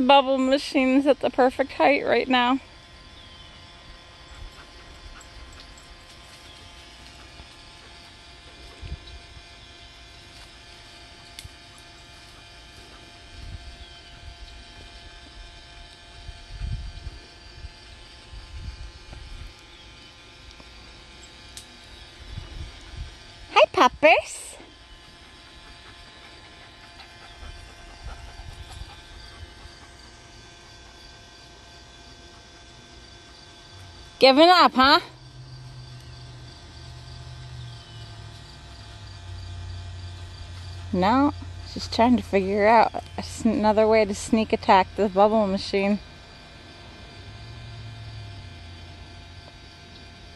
bubble machine's at the perfect height right now. Hi, puppers. Giving up, huh? No, just trying to figure out another way to sneak attack the bubble machine.